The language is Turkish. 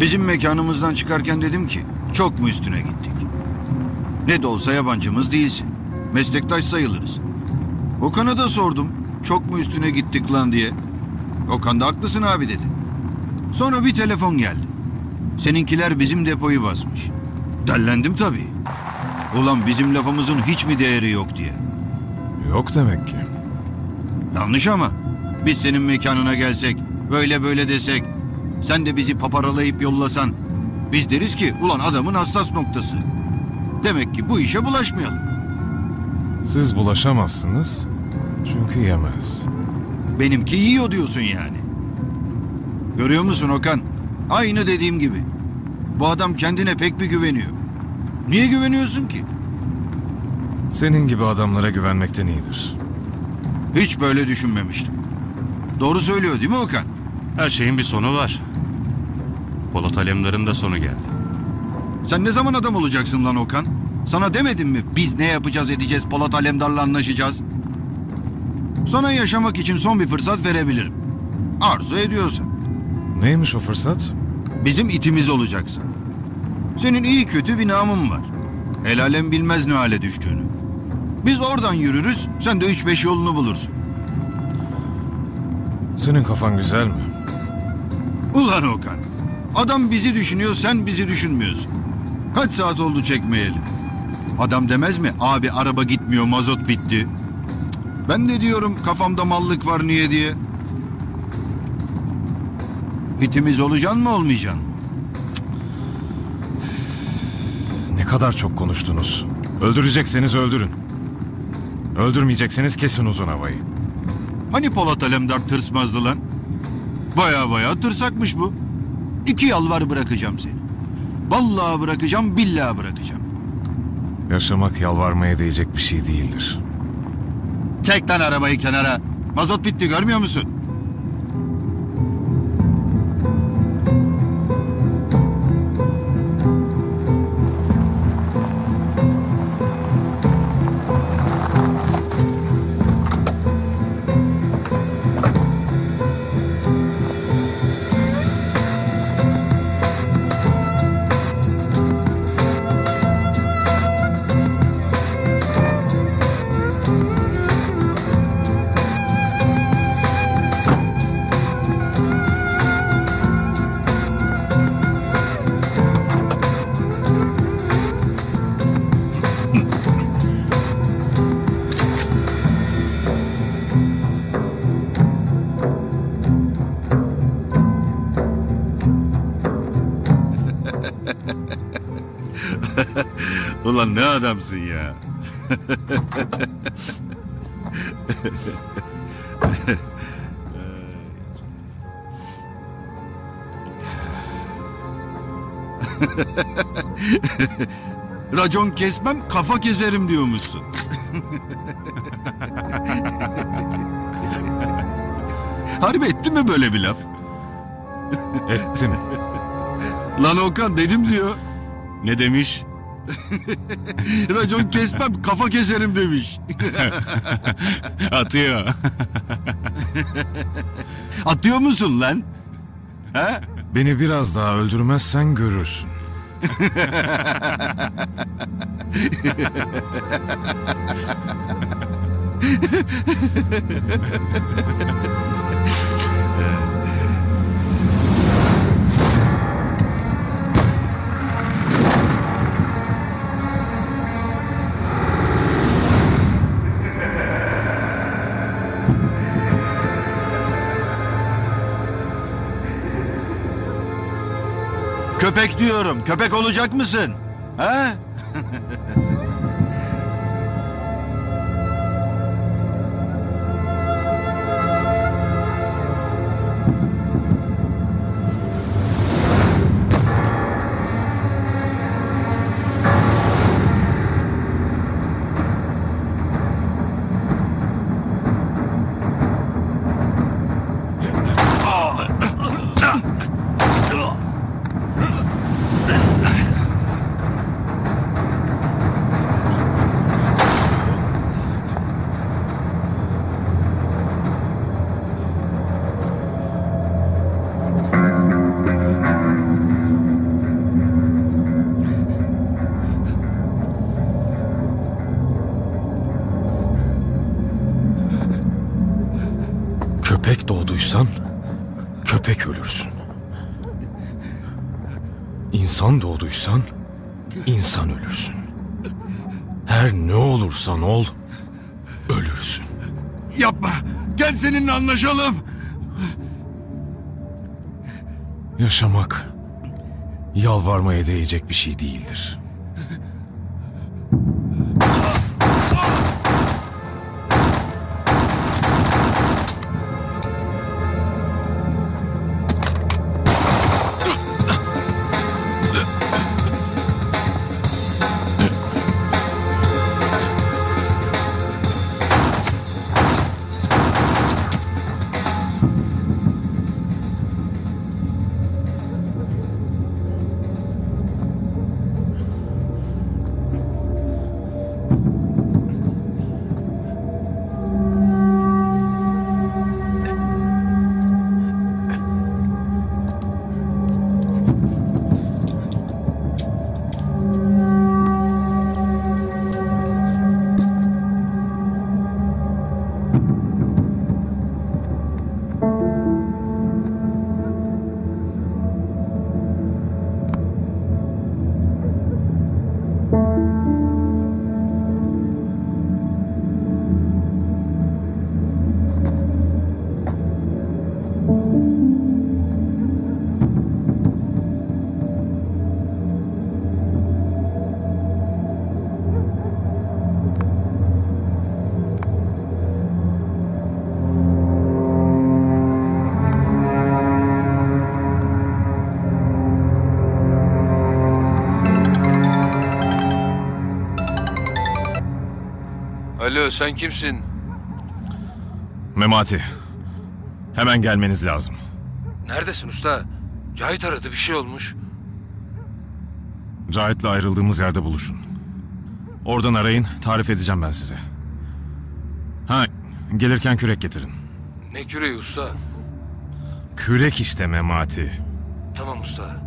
Bizim mekanımızdan çıkarken dedim ki çok mu üstüne gittik? Ne de olsa yabancımız değilsin. Meslektaş sayılırız. Okan'a da sordum. Çok mu üstüne gittik lan diye. Okan da haklısın abi dedi. Sonra bir telefon geldi. Seninkiler bizim depoyu basmış. Dellendim tabii. Ulan bizim lafımızın hiç mi değeri yok diye. Yok demek ki. Yanlış ama. Biz senin mekanına gelsek, böyle böyle desek, sen de bizi paparalayıp yollasan, biz deriz ki ulan adamın hassas noktası. Demek ki bu işe bulaşmayalım. Siz bulaşamazsınız. Çünkü yemez. Benimki yiyor diyorsun yani. Görüyor musun Okan? Aynı dediğim gibi. Bu adam kendine pek bir güveniyor. Niye güveniyorsun ki? Senin gibi adamlara güvenmekten iyidir. Hiç böyle düşünmemiştim. Doğru söylüyor değil mi Okan? Her şeyin bir sonu var. Polat Alemdar'ın da sonu geldi. Sen ne zaman adam olacaksın lan Okan? Sana demedim mi biz ne yapacağız edeceğiz Polat Alemdar'la anlaşacağız? Sana yaşamak için son bir fırsat verebilirim. Arzu ediyorsan. Neymiş o fırsat? Bizim itimiz olacaksın. Senin iyi kötü bir namın var. El alem bilmez ne hale düştüğünü. Biz oradan yürürüz, sen de üç beş yolunu bulursun. Senin kafan güzel mi? Ulan Okan, adam bizi düşünüyor, sen bizi düşünmüyorsun. Kaç saat oldu çekmeyeli? Adam demez mi, abi araba gitmiyor, mazot bitti. Ben de diyorum kafamda mallık var niye diye. İtimiz olacaksın mı olmayacaksın? Ne kadar çok konuştunuz. Öldürecekseniz öldürün. Öldürmeyecekseniz kesin uzun havayı. Hani Polat Alemdar tırsmazdı lan? Baya baya tırsakmış bu. İki yalvar bırakacağım seni. Vallahi bırakacağım, billahi bırakacağım. Yaşamak yalvarmaya değecek bir şey değildir. Çek lan arabayı kenara. Mazot bitti görmüyor musun? Ulan ne adamsın ya. Racon kesmem kafa keserim diyormuşsun. Harbi etti mi böyle bir laf? Ettim. Lan Okan dedim diyor. Ne demiş? Racon kesmem kafa keserim demiş. Atıyor. Atıyor musun lan? He? Beni biraz daha öldürmezsen görürsün. Köpek diyorum. Köpek olacak mısın? He? Köpek doğduysan köpek ölürsün. İnsan doğduysan insan ölürsün. Her ne olursan ol ölürsün. Yapma. Gel seninle anlaşalım. Yaşamak yalvarmaya değecek bir şey değildir. Alo sen kimsin? Memati, hemen gelmeniz lazım. Neredesin usta? Cahit aradı bir şey olmuş. Cahit'le ayrıldığımız yerde buluşun. Oradan arayın, tarif edeceğim ben size. Ha, gelirken kürek getirin. Ne küreği usta? Kürek işte Memati. Tamam usta.